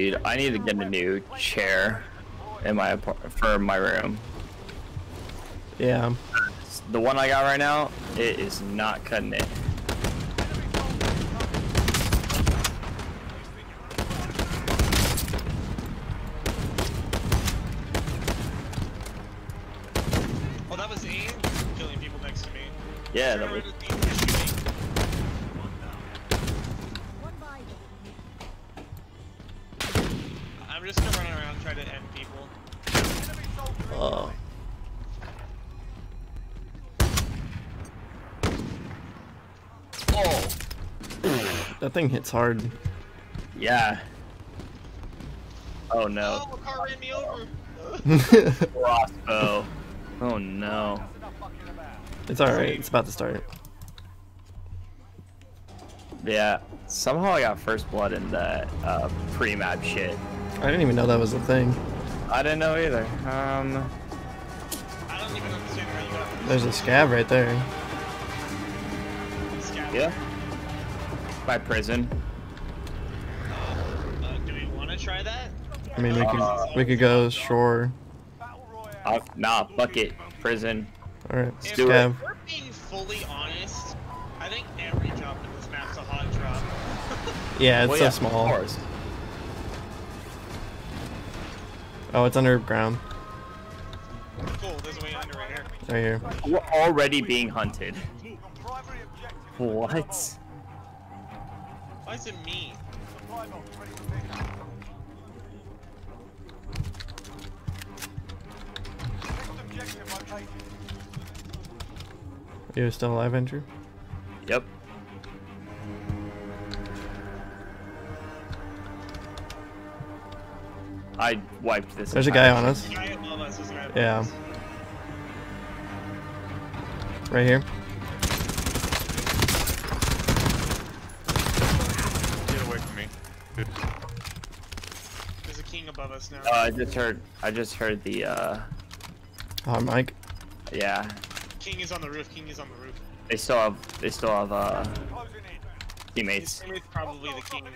Dude, I need to get a new chair in my apart for my room. Yeah. The one I got right now, it is not cutting it. Oh, that was Ian killing people next to me. Yeah, that was, That thing hits hard. yeah. Oh no, Oh, a car ran me over. crossbow. Oh no. it's alright. It's about to start. Yeah, somehow I got first blood in that uh, pre-map shit. I didn't even know that was a thing. I didn't know either. Um, I don't even understand how you got There's a scav right there. scabbed. yeah. By prison. Uh, do we want to try that? I mean, we could we could go shore. Uh, nah, fuck it. Prison. All right, let's If do it. scav. we're being fully honest, I think every job in this map's a hot drop. Yeah, it's Well, so yeah, small. Oh, it's underground. cool, there's a way under right here. Right here. We're already being hunted. What? Why is it me? Are you still alive, Andrew? Yep. I wiped this. There's a guy on us. Guy above us, guy above Yeah. us. Right here. Get away from me. There's a king above us now. Uh, I just heard. I just heard the. uh Oh, Mike. Yeah. king is on the roof, king is on the roof. They still have. They still have. uh Teammates. It's probably the king.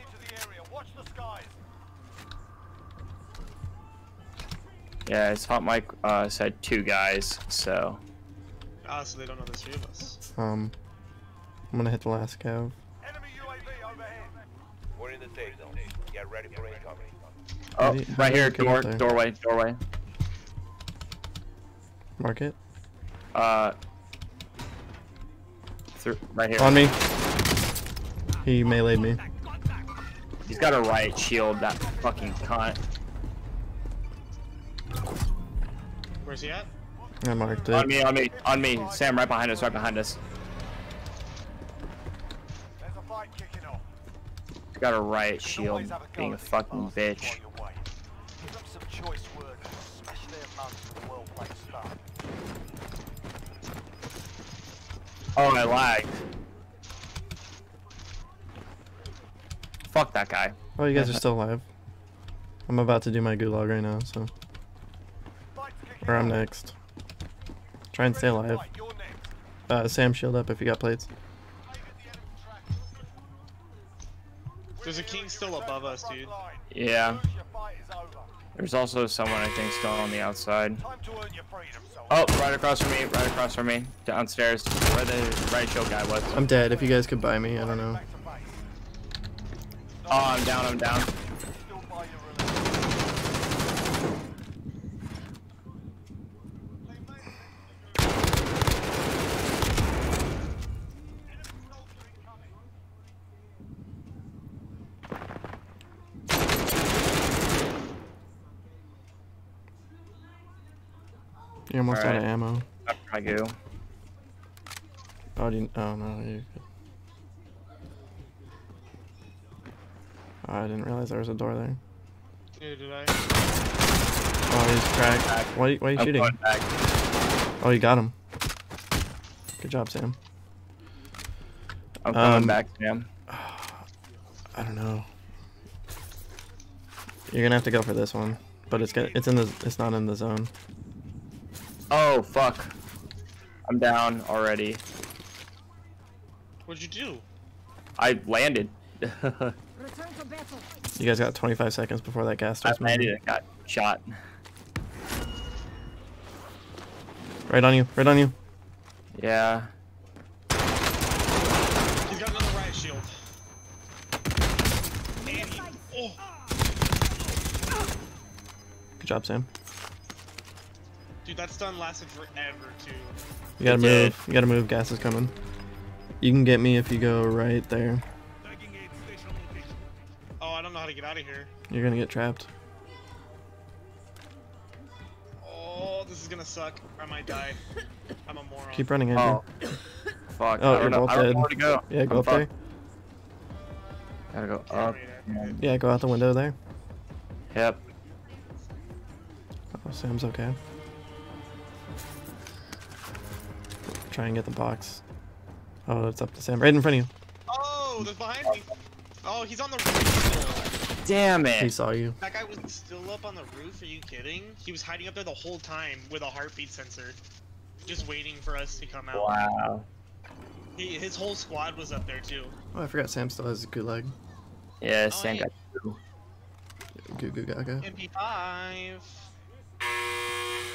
Yeah, it's Hot Mic uh, said two guys. So. Ah, so they don't know there's three of us. Um, I'm gonna hit the last scav. We're in the safe zone. Get ready for incoming. Oh, do you- how right here. get Door. Doorway. Doorway. Mark it. Uh. Through, right here. On me. He meleeed me. He's got a riot shield. That fucking cunt. Where's he at? I marked it. On me. On me. On me. Sam, right behind us. Right behind us. Got a riot shield. Being a fucking bitch. Oh, I lagged. Fuck that guy. Oh, you guys are still alive. I'm about to do my gulag right now, so. Or I'm next. Try and stay alive. Uh, Sam, shield up if you got plates. There's a king still above us, dude. Yeah. There's also someone I think still on the outside. Oh, right across from me. Right across from me. Downstairs. Where the right shield guy was. I'm dead. If you guys could buy me, I don't know. Oh, I'm down. I'm down. You're almost out of ammo. I go. Oh, do you, oh no, you're good. Oh, I didn't realize there was a door there. Neither did I. Oh, he's cracked. Back. Why, why are you I'm shooting? going back. Oh, you got him. Good job, Sam. I'm coming Um, back, Sam. I don't know. You're gonna have to go for this one, but it's get, it's in the it's not in the zone. Oh fuck. I'm down already. What'd you do? I landed. You guys got 25 seconds before that gas I starts landed moving. and got shot. Right on you. Right on you. Yeah. He's got another riot shield. And he, oh, Good job, Sam. Dude, that stun lasted forever too. You gotta move. You gotta move. Gas is coming. You can get me if you go right there. Oh, I don't know how to get out of here. You're gonna get trapped. Oh, this is gonna suck. I might die. I'm a moron. Keep running, Andrew. Oh. Fuck. Oh, I you're don't both dead. know where to go. Yeah, go I'm up there. Gotta go up. yeah. Yeah, go out the window there. Yep. Oh, Sam's okay. Try and get the box. Oh, it's up to Sam. Right in front of you. Oh, there's behind me. Oh, he's on the roof. Damn it. He saw you. That guy was still up on the roof. Are you kidding? He was hiding up there the whole time with a heartbeat sensor, just waiting for us to come out. Wow. He, his whole squad was up there too. Oh, I forgot Sam still has a gulag. Yeah, Oh, Sam yeah. got two. Goo goo gaga. MP5.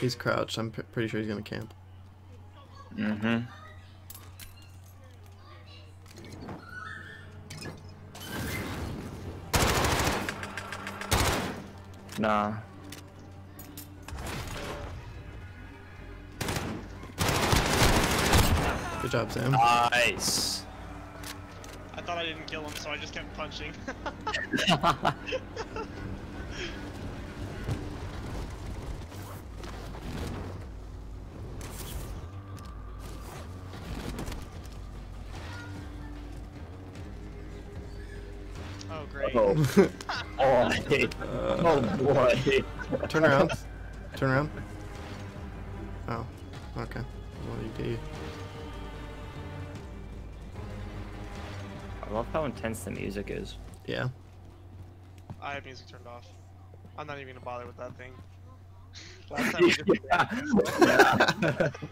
He's crouched. I'm pretty sure he's gonna camp. Mm-hmm. Nah. Good job, Sam. Nice. I thought I didn't kill him, so I just kept punching. oh oh. Boy. Oh boy. Turn around. Turn around. Oh, okay. What do you do? I love how intense the music is. Yeah. I have music turned off. I'm not even gonna bother with that thing. Last time I did that.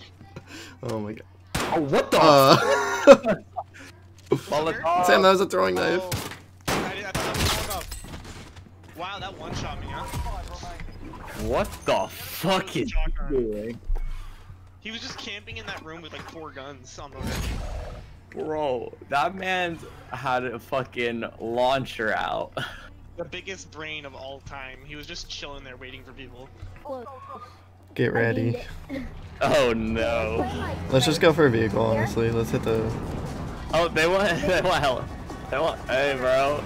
Oh my god. Oh, what the? Uh, Sam, that was a throwing knife. Oh, I, did, I thought that was going up. Wow, that one shot me, huh? What the fuck is he doing? He was just camping in that room with like four guns on the ridge. Bro, that man had a fucking launcher out. The biggest brain of all time. He was just chilling there waiting for people. Get ready. Oh no. Let's just go for a vehicle, honestly. Let's hit the. Oh, they want, they want help. They want, hey bro.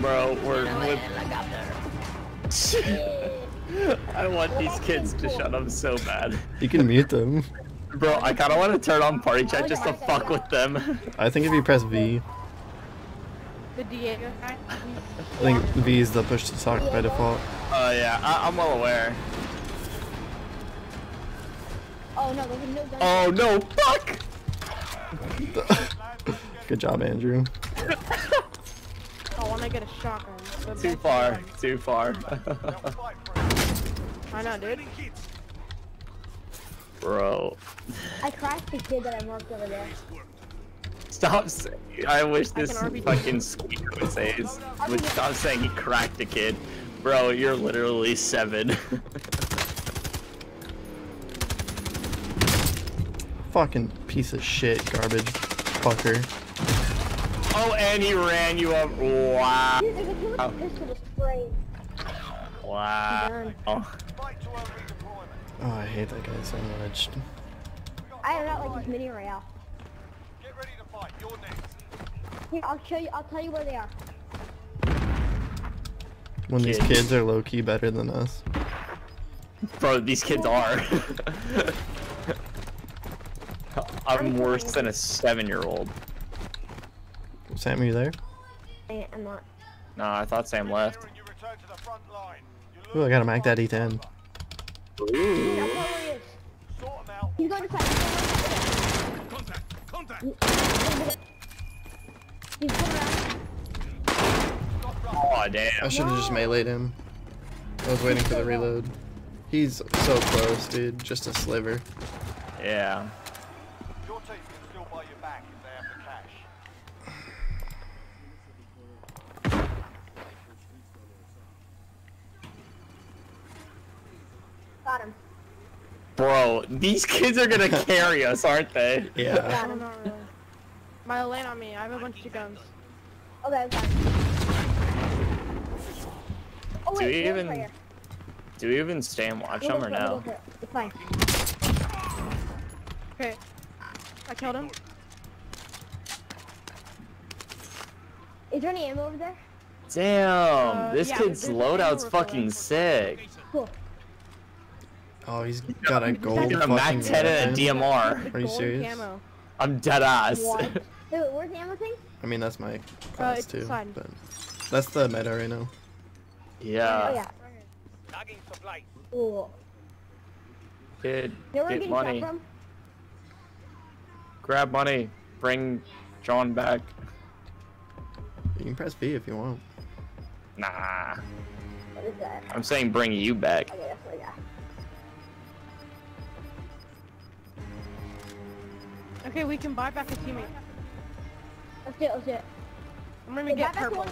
Bro, we're with... I want these kids to shut up so bad. You can mute them. Bro, I kinda wanna turn on party chat just to fuck with them. I think if you press V, The Diego guy. I think V is the push to talk by default. Oh yeah, I I'm well aware. Oh no, there's no gun. Oh no, fuck! Good job, Andrew. Oh, when I get a shotgun. the Too far, gun. too far. I know, dude. Bro, I cracked the kid that I marked over there. stop saying, I wish this can RP. fucking squeak would say, would stop saying he cracked a kid. Bro, you're literally seven. Fucking piece of shit, garbage, fucker. oh, and he ran you up. Wow. Dude, there's a kid with Oh. a pistol to spray. Wow. Oh. Oh, I hate that guy so much. I do not like this mini rail. Get ready to fight. You're next. Here, I'll show you. I'll tell you where they are. When these Kids. kids are low key better than us. Bro, these kids are. I'm worse than a seven-year-old. Sam, are you there? I, I'm not. Nah, I thought Sam left. And you return to the front line. You Ooh, I got a Mac Daddy 10. Dude, I'll tell you where he is. sort them out. He's going to fight. He's going to fight. Contact. Contact. He's coming around. Aw, I should have just meleeed him. I was waiting for the reload. He's so close, dude. Just a sliver. Yeah. Back if they have the cash. Got him. Bro, these kids are gonna carry us, aren't they? Yeah. Got No, him. not really. My land on me. I have a bunch of guns. Okay, got him. Oh Do wait, we even- right. Do we even stay and watch them or for it, we'll no? go for it. It's fine. Okay. I killed him. Is there any ammo over there? Damn, Uh, this yeah, kid's loadout's fucking sick. Cool. Oh, he's got a gold Got a fucking Mac 10 and a. DMR. Are you serious? Camo. I'm dead ass. What? Wait, where's the ammo thing? I mean, that's my class it's too. fine. But that's the meta right now. Yeah. Oh yeah. yeah. Tagging supply. Cool. Kid, You know get money. Grab money. Bring John back. You can press V if you want. Nah. What is that? I'm saying bring you back. Okay, that's what I got. Okay, we can buy back a teammate. Let's do it, let's do it. I'm gonna Wait, get purple. one-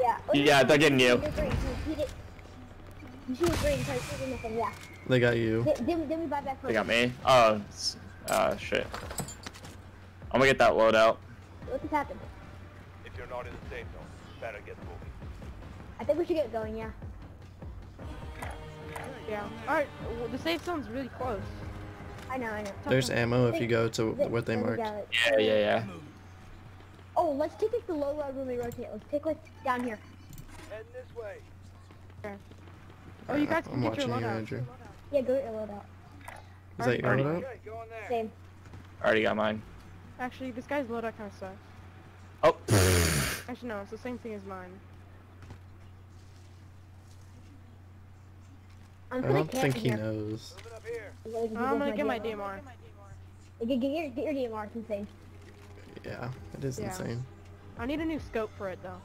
Yeah. let's Yeah, they're getting you. You're green, you shoot it. You shoot it green, try shooting nothing, yeah. They got you. We buy back They got me. Oh, uh, shit. I'm gonna get that loadout. What just happened? If you're not in the safe zone, better get moving. I think we should get going, yeah. Yeah. Alright, well, the safe zone's really close. I know, I know. There's ammo if you go to Th- what they marked. go. Yeah, yeah, yeah. Oh, let's take like the low road when we rotate. Let's take like down here. Heading this way. Oh, you guys can I'm get your watching you. Andrew. Yeah, go get your load out. Is that your Already- loadout? Okay, go on there. Same. Already got mine. Actually, this guy's loadout kind of sucks. Oh. Actually, no, it's the same thing as mine. I'm I don't think he here. knows. Moving up here. As long as you I'm gonna get my DMR. Get, get, your, get your DMR, it's insane. Yeah, it is Yeah. insane. I need a new scope for it though.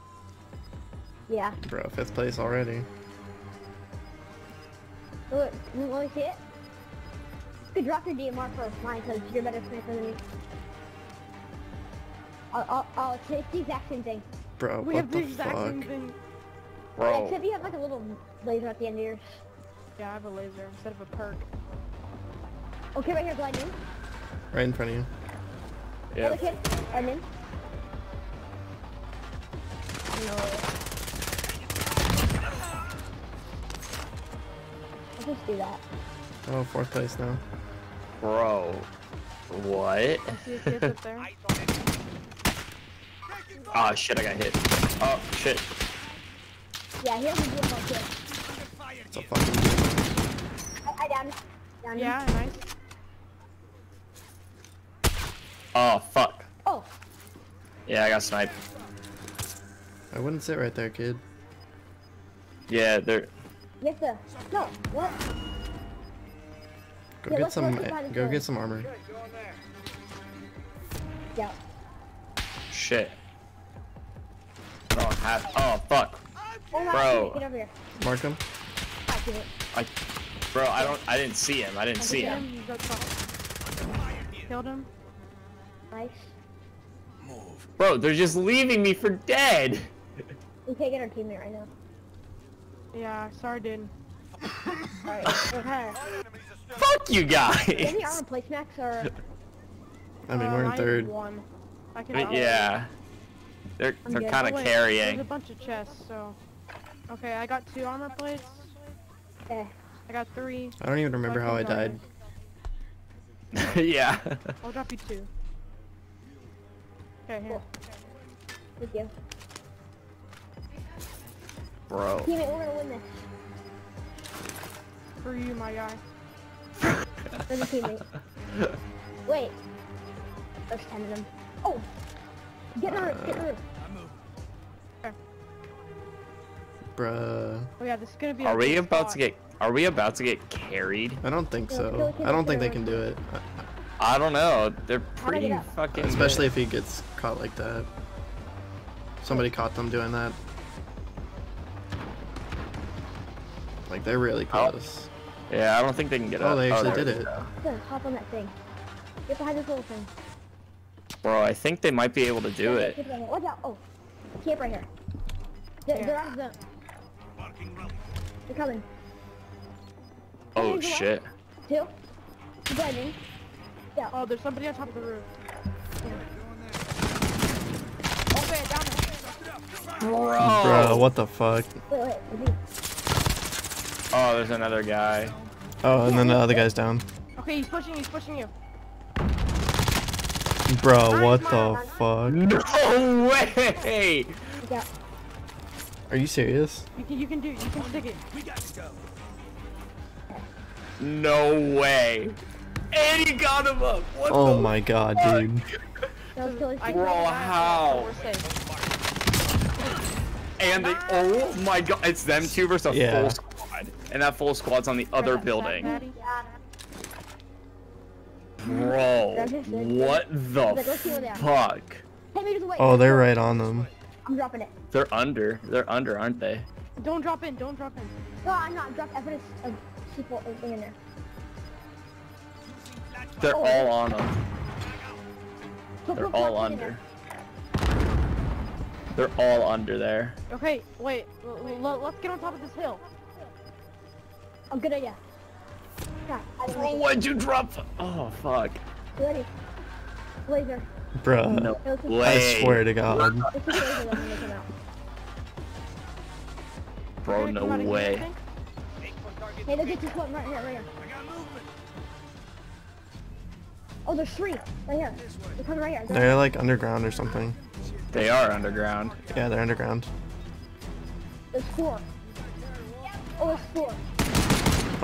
Yeah. Bro, fifth place already. Look, you want to see it? You could drop your DMR first, mine, because you're better sniper than me. I'll, I'll, I'll, it's it's the exact same thing. Bro, we what have the the exact fuck? same thing. Bro. Except you have like a little laser at the end of yours. Yeah, I have a laser instead of a perk. Okay, right here, glide in. Right in front of you. Other Yeah. kid, and in. No. I'll just do that. Oh, fourth place now. Bro. What? I see a kid up there. Oh shit, I got hit. Oh shit. Yeah, he has a DMR too. It's a fucking. I, I downed him. Downed him. Yeah, nice. Oh fuck. Oh, Yeah, I got sniped. I wouldn't sit right there, kid. Yeah, they're. you have to. No, what? Go Yeah, get some. rotate by the Go get some armor. Okay, go on there. Yeah. Shit. Oh. Oh fuck. Oh, Bro. Get over here. Mark him. I do it. I. Bro, I don't. I didn't see him. I didn't I see hit him. He's up top. Killed him. Nice. Move. Bro, they're just leaving me for dead. We can't get our teammate right now. Yeah, sorry, dude. Alright. okay. Nine enemies are still Fuck you Do you have any guys. armor placemats or? I mean, Uh, we're in I third. One. I can. But yeah. They're I'm they're good. kind Oh, of wait, There's a bunch of chests, so. Okay, I got two armor plates. Okay. I got three. I don't even remember how I died. yeah. I'll drop you two. Okay, here. Thank you. Bro. Teammate, we're gonna win this. For you, my guy. For the teammate. Wait. There's ten of them. Oh! Get in the roof, get in the roof. Bruh. Oh yeah, this is gonna be. Are a we about spot. to get? Are we about to get carried? I don't think so. kill a kid I don't think they can do it. I don't know. They're do I get pretty fucking. Especially good. if he gets caught like that. Somebody caught them doing that. Like they're really Oh. close. Yeah, I don't think they can get Oh, up. they oh, actually there did it. go. Gonna hop on that thing. Get behind this little thing. Bro, I think they might be able to do it. Camp right. Watch out. Oh, camp right here. They're, they're out of zone. They're coming. Oh shit. Two. Two blinding. Yeah. Oh, there's somebody on top of the roof. Okay, down there. Bro, what the fuck? Wait, wait. Oh, there's another guy. Oh, and then the other guy's down. Okay, he's pushing. He's pushing you. Bro, what the fuck? No way! Yeah. Are you serious? You can. You can do. You can stick it. No way. And he got him up. What Oh the my god, fuck? dude. That. I Bro, can- how? We're. And they, oh my god, it's them two versus a Yeah. full squad. And that full squad's on the other building. Maddie. Bro, what the fuck? Ten meters away. Oh, they're right on them. I'm dropping it. They're under. They're under, aren't they? Don't drop in. Don't drop in. No, I'm not. Drop. I put a, a people in there. They're Oh. all on them. They're all under. They're all under there. Okay, wait. L- l- let's get on top of this hill. Oh, good idea. Yeah, I don't know. why'd you drop? Oh, fuck. You ready? Laser. Bruh. No Let's I swear to god. let's just laser them when they come out. Bro, You're no come out of here, I way. Hey, look at this one right here, right here. Oh, there's three right here. They're coming right here. They're like underground or something. They are underground. Yeah, they're underground. There's four. Oh, there's four.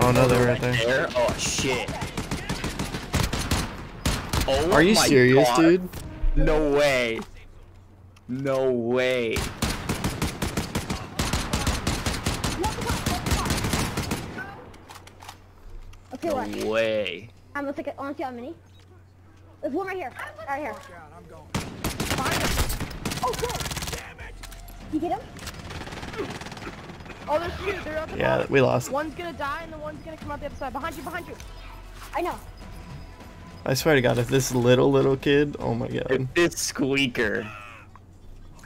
Oh no, they're right there. There? Oh, shit. Oh Are you my serious, God. dude? No way. No way. Okay, what? No way. I'm gonna take it. I want to see how many. There's one right here. Right here. Oh, good. You get him? Oh, there's two. They're at the Yeah, bottom. we lost. One's gonna die and the one's gonna come out the other side. Behind you, behind you. I know. I swear to god, if this little little kid, oh my god. This squeaker.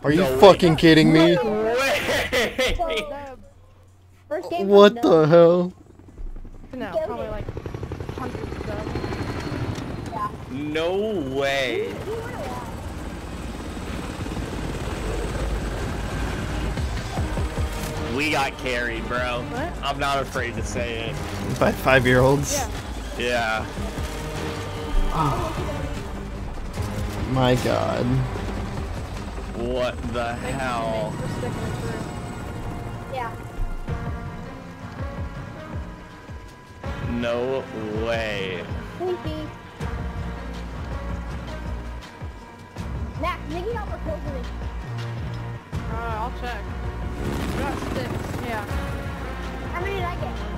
Are you No way. fucking kidding me? Way. So, The, first game. What no. the hell? no, probably like hundreds. Yeah. No way. We got carried, bro. What? I'm not afraid to say it. By five year olds? Yeah. Yeah. My god. What the Thank hell? Nick, for sticking it through. Yeah. No way. Sleepy. Max, Nicky got more kills. Uh, I'll check. Yeah. How many did I get?